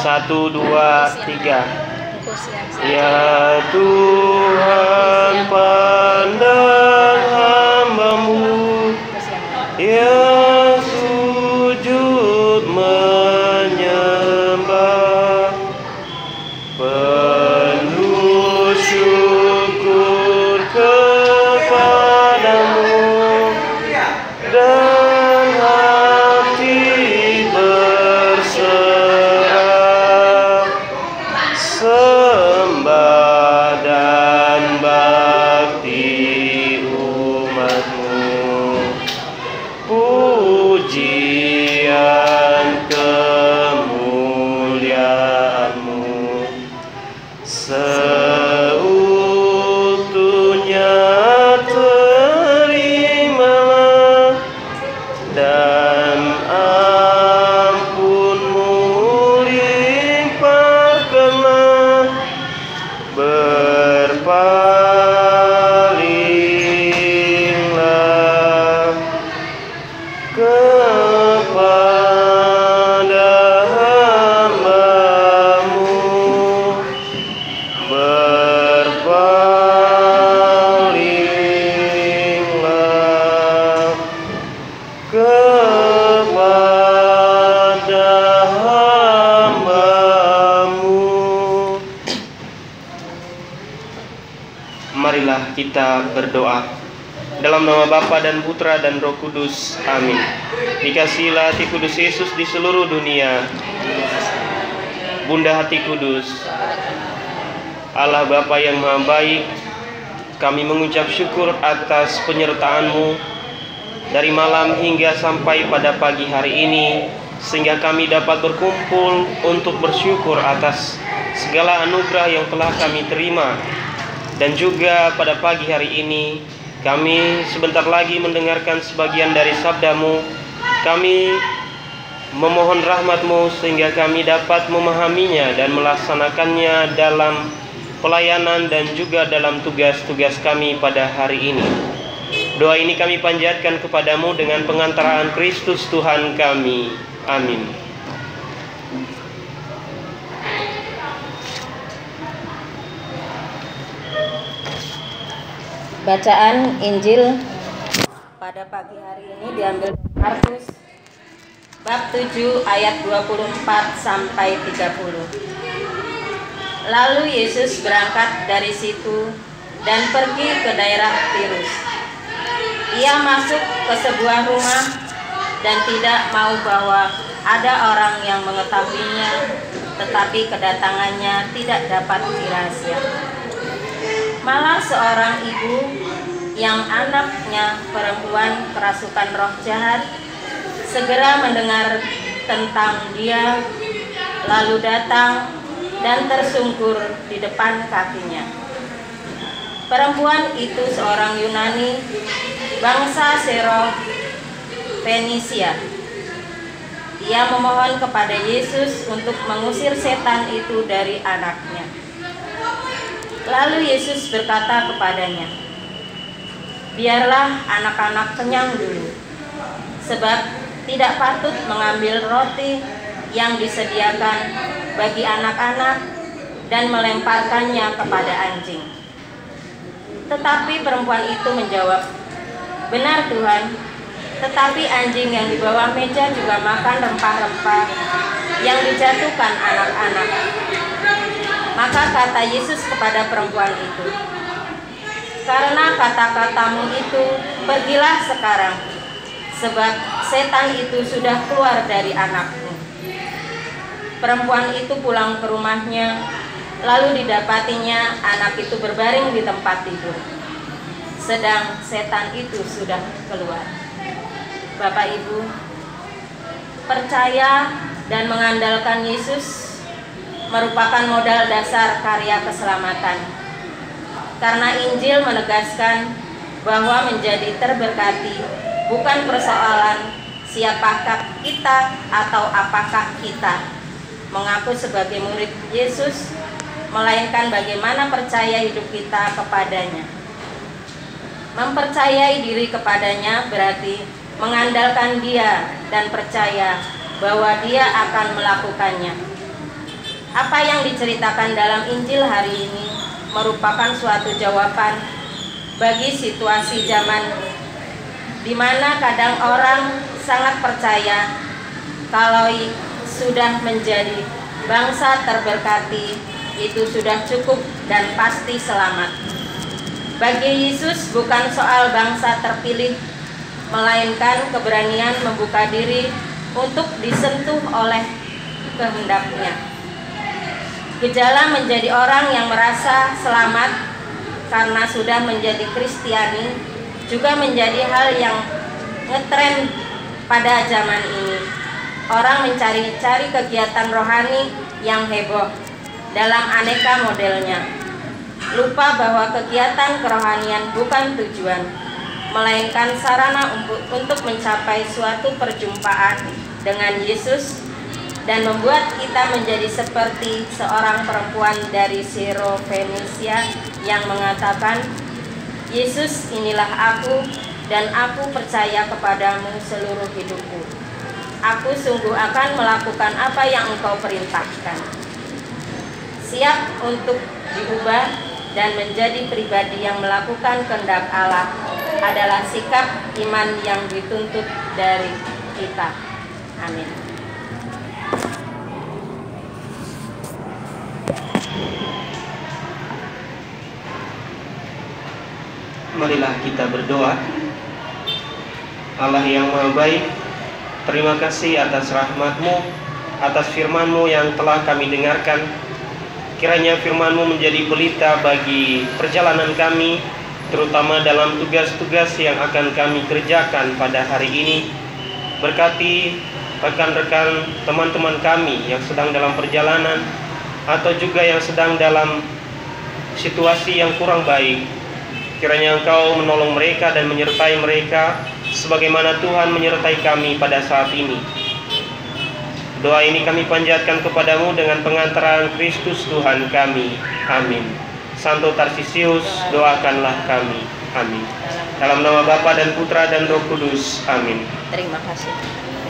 Satu, dua, tiga. Ya Tuhan pandang Jesus. Kita berdoa dalam nama Bapa dan Putra dan Roh Kudus. Amin. Dikasihilah hati kudus Yesus di seluruh dunia. Bunda hati kudus. Allah Bapa yang Maha Baik, kami mengucap syukur atas penyertaan-Mu dari malam hingga sampai pada pagi hari ini sehingga kami dapat berkumpul untuk bersyukur atas segala anugerah yang telah kami terima dan juga pada pagi hari ini kami sebentar lagi mendengarkan sebagian dari sabdamu. Kami memohon rahmatmu sehingga kami dapat memahaminya dan melaksanakannya dalam pelayanan dan juga dalam tugas-tugas kami pada hari ini. Doa ini kami panjatkan kepadamu dengan pengantaraan Kristus Tuhan kami. Amin Bacaan Injil pada pagi hari ini diambil dari Markus bab 7 ayat 24 sampai 30. Lalu Yesus berangkat dari situ dan pergi ke daerah Tirus. Ia masuk ke sebuah rumah dan tidak mau bahwa ada orang yang mengetahuinya, tetapi kedatangannya tidak dapat dirahasiakan. Malah seorang ibu yang anaknya perempuan kerasukan roh jahat segera mendengar tentang dia lalu datang dan tersungkur di depan kakinya. Perempuan itu seorang Yunani bangsa Sero Fenisia. Ia memohon kepada Yesus untuk mengusir setan itu dari anaknya. Lalu Yesus berkata kepadanya, "Biarlah anak-anak kenyang dulu, sebab tidak patut mengambil roti yang disediakan bagi anak-anak dan melemparkannya kepada anjing." Tetapi perempuan itu menjawab, "Benar Tuhan, tetapi anjing yang di bawah meja juga makan rempah-rempah yang dijatuhkan anak-anak." Maka kata Yesus kepada perempuan itu, "Karena kata-katamu itu, pergilah sekarang, sebab setan itu sudah keluar dari anakmu." Perempuan itu pulang ke rumahnya, lalu didapatinya anak itu berbaring di tempat tidur, sedang setan itu sudah keluar. Bapak Ibu, percaya dan mengandalkan Yesus merupakan modal dasar karya keselamatan. Karena Injil menegaskan bahwa menjadi terberkati bukan persoalan siapakah kita atau apakah kita mengaku sebagai murid Yesus, melainkan bagaimana percaya hidup kita kepadanya. Mempercayai diri kepadanya berarti mengandalkan dia dan percaya bahwa dia akan melakukannya. Apa yang diceritakan dalam Injil hari ini merupakan suatu jawaban bagi situasi zaman di mana kadang orang sangat percaya kalau sudah menjadi bangsa terberkati itu sudah cukup dan pasti selamat. Bagi Yesus bukan soal bangsa terpilih, melainkan keberanian membuka diri untuk disentuh oleh kehendaknya. Gejala menjadi orang yang merasa selamat karena sudah menjadi Kristiani juga menjadi hal yang ngetren pada zaman ini. Orang mencari-cari kegiatan rohani yang heboh dalam aneka modelnya. Lupa bahwa kegiatan kerohanian bukan tujuan, melainkan sarana untuk mencapai suatu perjumpaan dengan Yesus dan membuat kita menjadi seperti seorang perempuan dari Siro Fenisia yang mengatakan, Yesus inilah aku dan aku percaya kepadamu seluruh hidupku. Aku sungguh akan melakukan apa yang engkau perintahkan. Siap untuk diubah dan menjadi pribadi yang melakukan kehendak Allah adalah sikap iman yang dituntut dari kita. Amin. Marilah kita berdoa. Allah yang Maha Baik, terima kasih atas rahmatmu, atas firmanmu yang telah kami dengarkan. Kiranya firmanmu menjadi pelita bagi perjalanan kami, terutama dalam tugas-tugas yang akan kami kerjakan pada hari ini. Berkati rekan-rekan teman-teman kami yang sedang dalam perjalanan atau juga yang sedang dalam situasi yang kurang baik. Kiranya Engkau menolong mereka dan menyertai mereka sebagaimana Tuhan menyertai kami pada saat ini. Doa ini kami panjatkan kepadamu dengan pengantaran Kristus Tuhan kami. Amin. Santo Tarsisius, doakanlah kami. Amin. Dalam nama Bapa dan Putra dan Roh Kudus. Amin. Terima kasih.